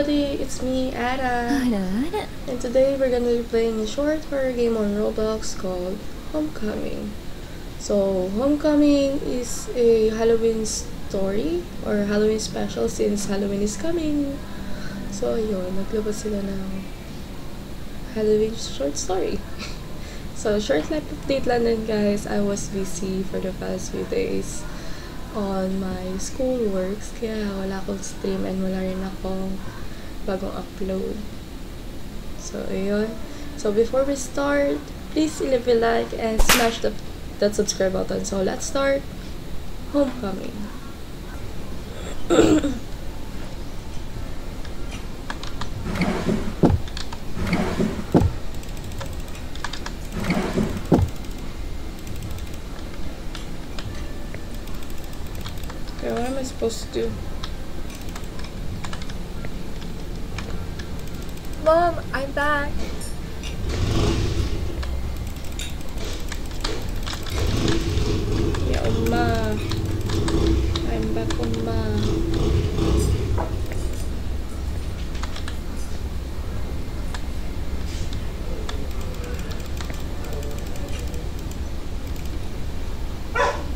everybody, it's me, Ada. Ada. And today we're gonna be playing a short horror game on Roblox called Homecoming. So, Homecoming is a Halloween story or Halloween special since Halloween is coming. So, yun, naglabas sila ng Halloween short story. so, short life update lang din guys. I was busy for the past few days on my school works kaya wala akong stream and wala rin akong bagong upload. So, ayun. So, before we start, please leave a like and smash the that subscribe button. So, let's start Homecoming. supposed to do? Mom, I'm back. Yeah, Oma. I'm back, Oma.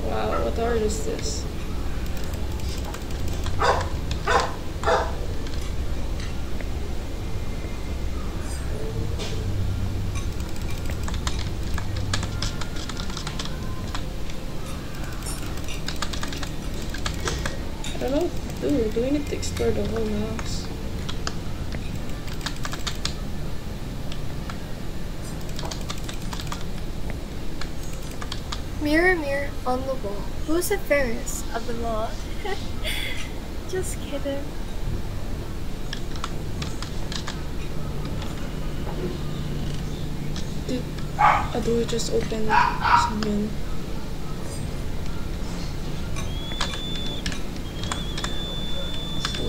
Wow, what art is this? I don't know what to do. Do we need to explore the whole house? Mirror, mirror on the wall. Who's the fairest of them all? Just kidding. Did uh, do just open something?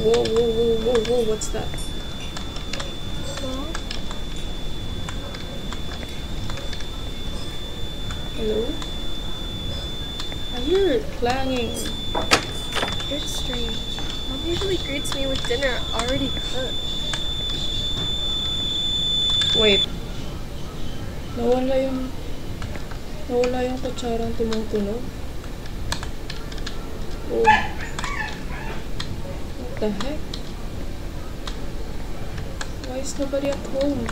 Whoa, whoa, whoa, whoa, whoa, what's that? Hello? I hear it clanging. it's strange. Mom usually greets me with dinner already cooked. Wait. Nawala yung... Nawala yung kutsarang tumutunog. Oh. The heck? Why is nobody at home?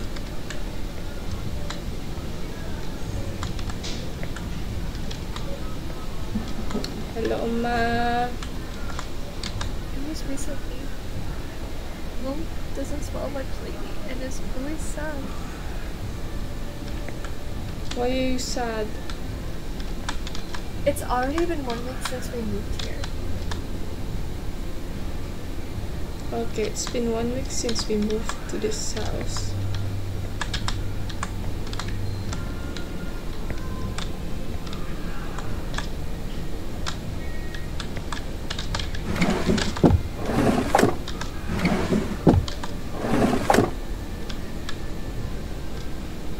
Hello, Ma. It was recently. Mom doesn't smell much lately and is really sad. Why are you sad? It's already been one week since we moved here. Okay, it's been one week since we moved to this house.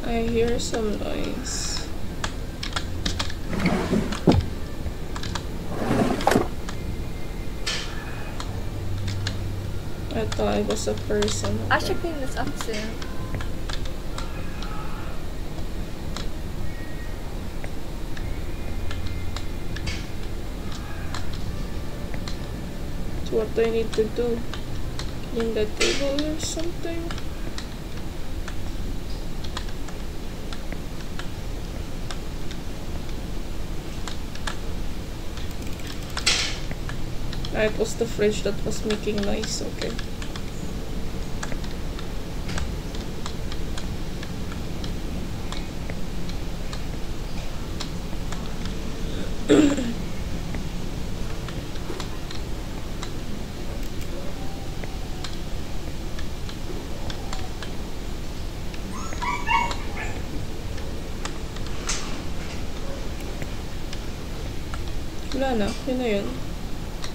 I hear some noise. I thought it was a person. I should clean this up soon. So what do I need to do? Clean the table or something? It was the fridge that was making noise, okay. Wala na, yun na yun.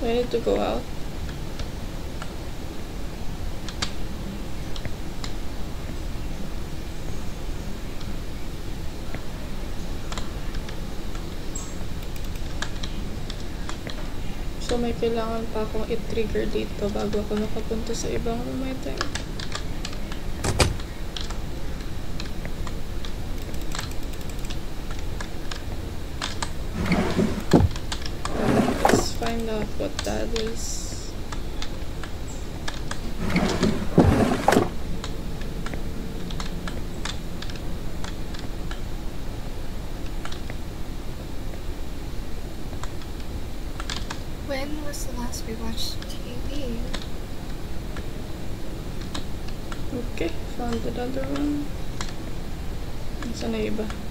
Do I need to go out? So may kailangan pa akong i-trigger dito bago ako makapunta sa ibang meeting. Let's what that is. When was the last we watched TV? Okay, found another one. Saan na iba?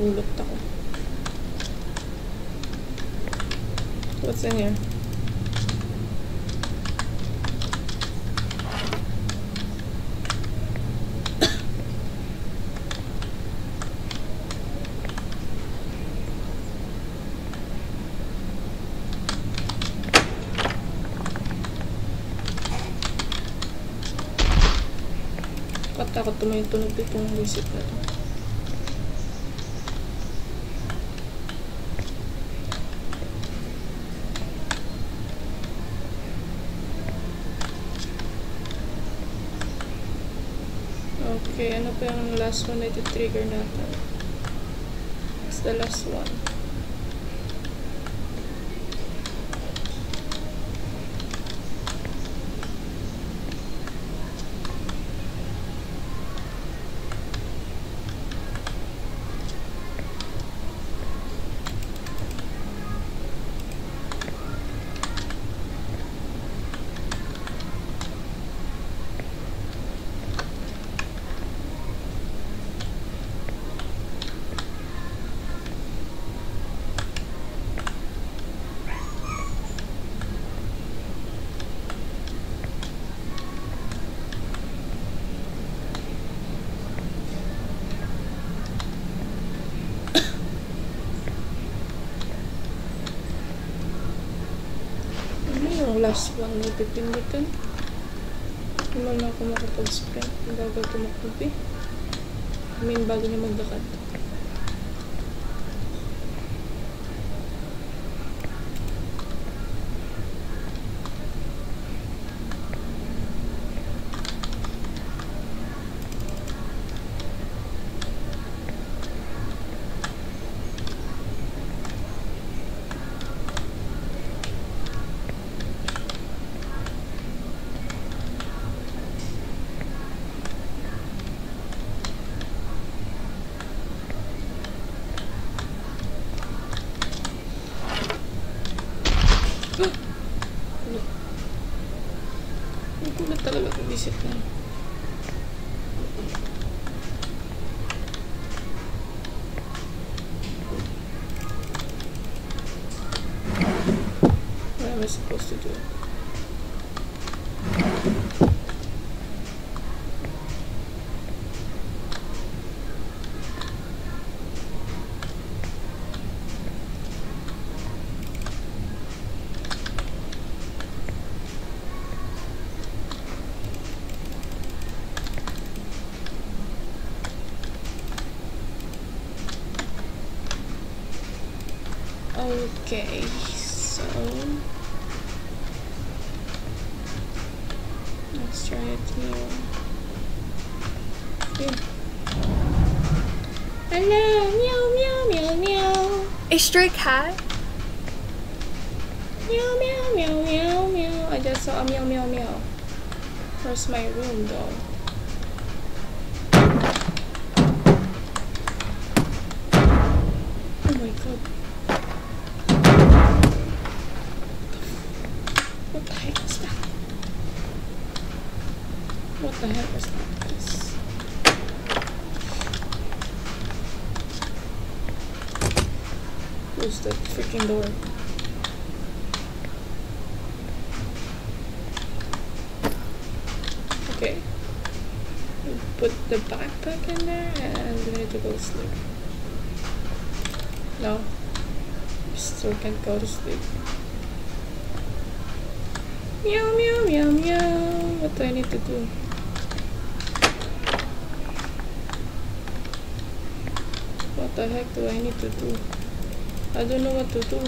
Nahulot ako. What's in here? Katakot tumayo tunog itong visit na to. Okay, ano pa yung last one na iti-trigger natin? It's the last one. Ano last one na pipindutin? Hindi mo na ako makapag-sprint. Ang bagal tumakbo eh. I mean, bago niya maglakad. I supposed to do? Okay, so let's try it here. Here. Hello, meow meow meow meow. A stray cat? Meow meow meow meow meow. I just saw a meow meow meow. Where's my room though? Oh my god. Heck is? This- Close the freaking door. Okay. Put the backpack in there and we need to go to sleep. No. We still can't go to sleep. Meow meow meow meow. What do I need to do? What the heck do I need to do? I don't know what to do.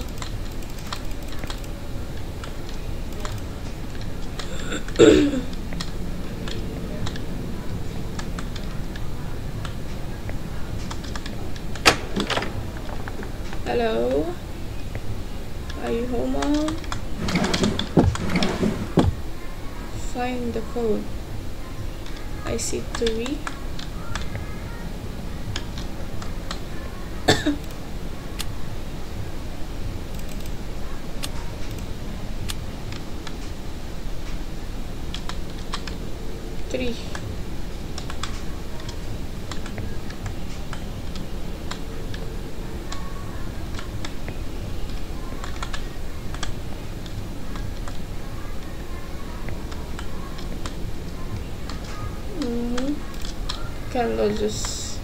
Hello? Are you home, Mom? Find the code. I see three. Candle just.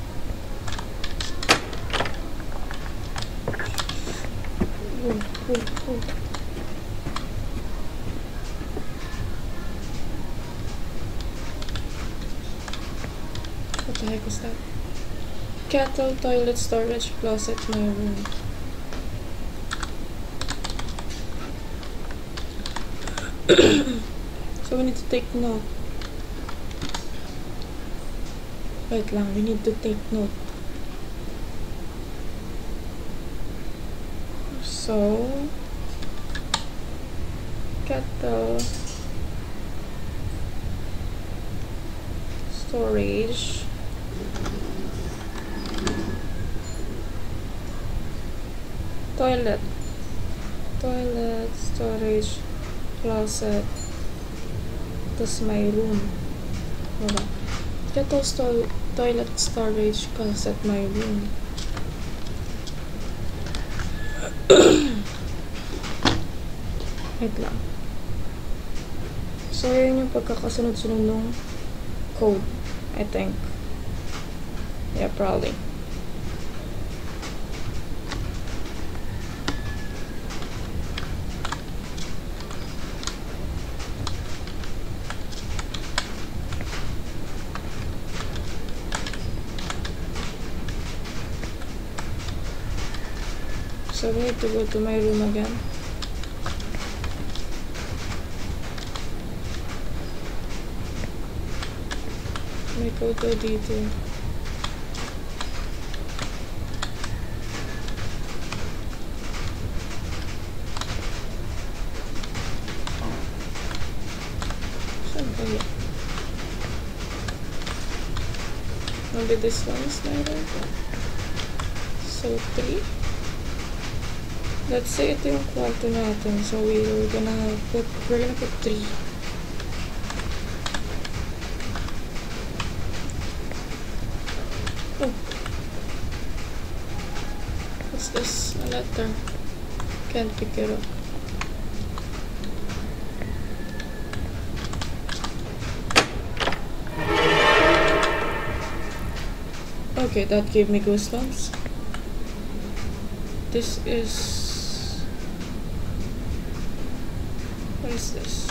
What the heck was that? Kettle, toilet, storage, closet, my room. so we need to take note. Wait lang, we need to take note. So, get kettle, storage, toilet, toilet, storage, closet, tas my room. Wala. Kettle, sto toilet, storage, closet, my room. Wait lang. So, yun yung pagkakasunod-sunod ng code, I think. Yeah, probably. So we need to go to my room again. May photo detail. Maybe this one is later. So, three. Let's say yung kwarto natin. So, we're gonna put, we're gonna put three. Oh. What's this? A letter. Can't pick it up. Okay, that gave me goosebumps. This is. What is this?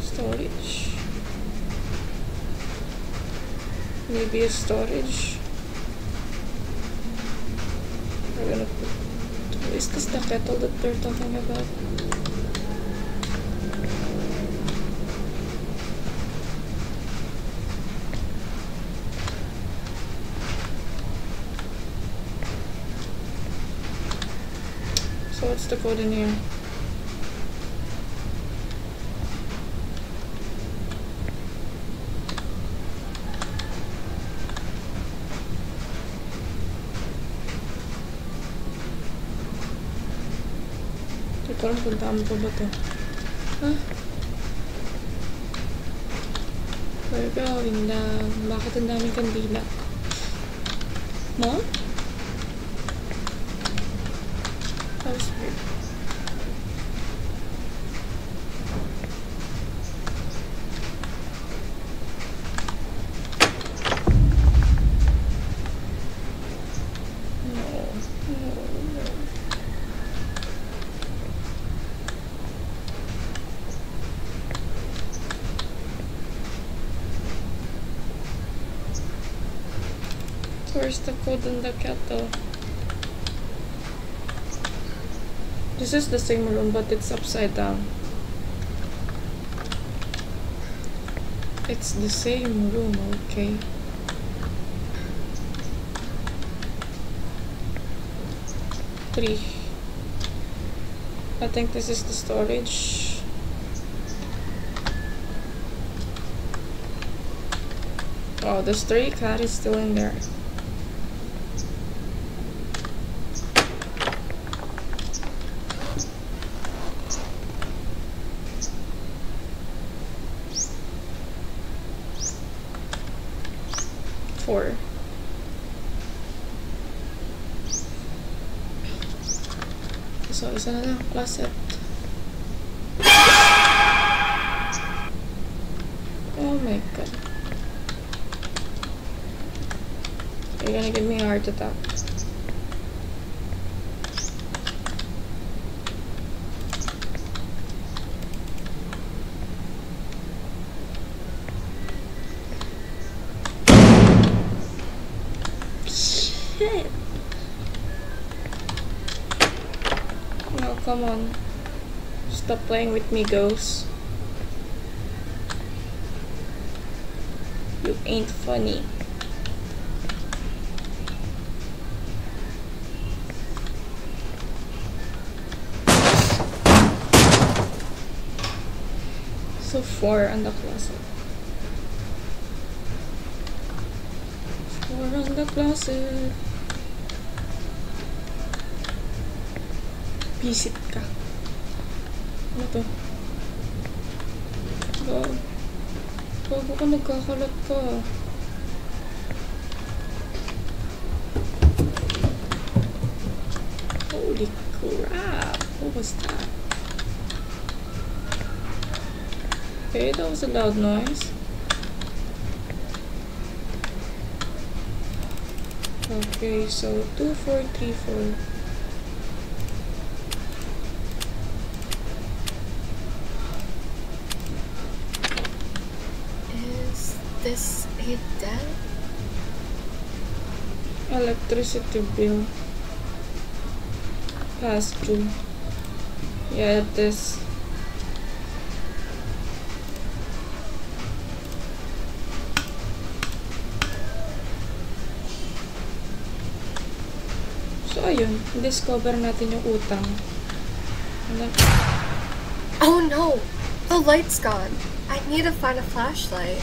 Storage. Maybe a storage. We're gonna put. Is this the kettle that they're talking about? So what's the code in here? Doktor, puntaan mo pa ba ito? Ha? Sabi ko, rin lang. Bakit ang daming kandila? Ma? That was weird. No. No, no. Where's the code on the kettle? This is the same room, but it's upside down. It's the same room, okay. Three. I think this is the storage. Oh, the stray cat is still in there. Four. So, Oh my god. You're gonna give me a heart attack. Shit. No, come on. Stop playing with me, ghost. You ain't funny. So four on the closet. Four on the closet. Visit ka. Ano to? Bag. Bago ka nagkakalat ka. Holy crap! What was that? Okay, that was a loud noise. Okay, so 2, this a debt? Electricity bill. Past due. Yeah, it is. So, ayun. Discover natin yung utang. Oh no! The light's gone. I need to find a flashlight.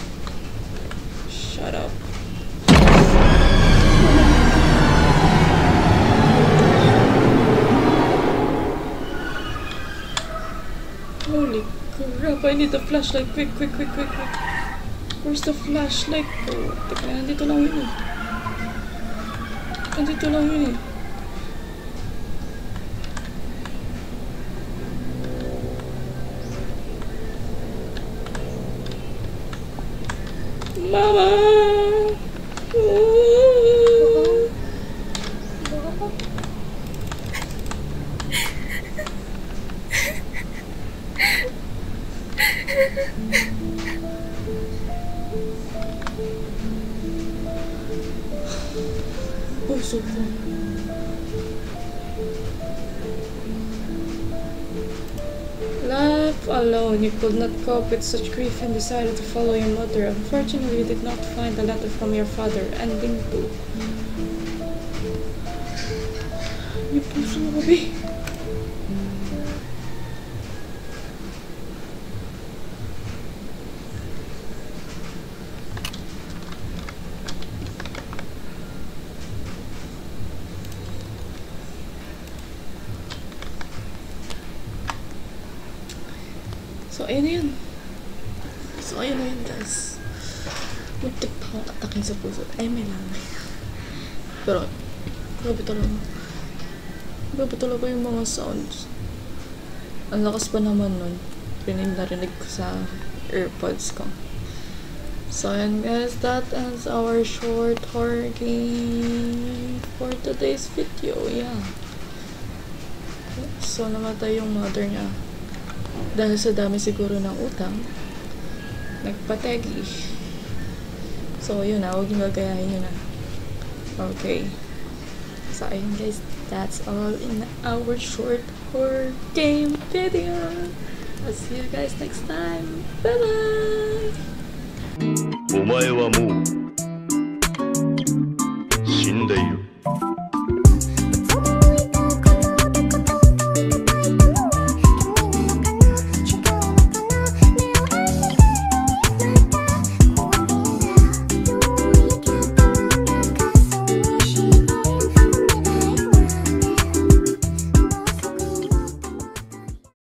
Shut up. Holy crap, I need the flashlight. Quick, quick, quick, quick, quick. Where's the flashlight? Oh, teka, nandito lang yun eh. Nandito lang yun eh. Mama! Ooh. Oh, so fun. Left alone, you could not cope with such grief and decided to follow your mother. Unfortunately, you did not find a letter from your father, ending to... You puso mo, So, ayun na yun. So, ayun na yun, guys. Muntik pa akong atakin sa puso. Ay, may lang. Pero, grabe talaga. Grabe talaga yung mga sounds. Ang lakas pa naman nun. Rinig na ko sa earpods ko. So, ayan guys, that ends our short horror game for today's video. Yeah. So, namatay yung mother niya dahil sa dami siguro ng utang, nagpategi. So, yun na. Huwag nyo gagayahin yun na. Okay. So, ayun guys. That's all in our short horror game video. I'll see you guys next time. Bye-bye! お前はもう死んでいる。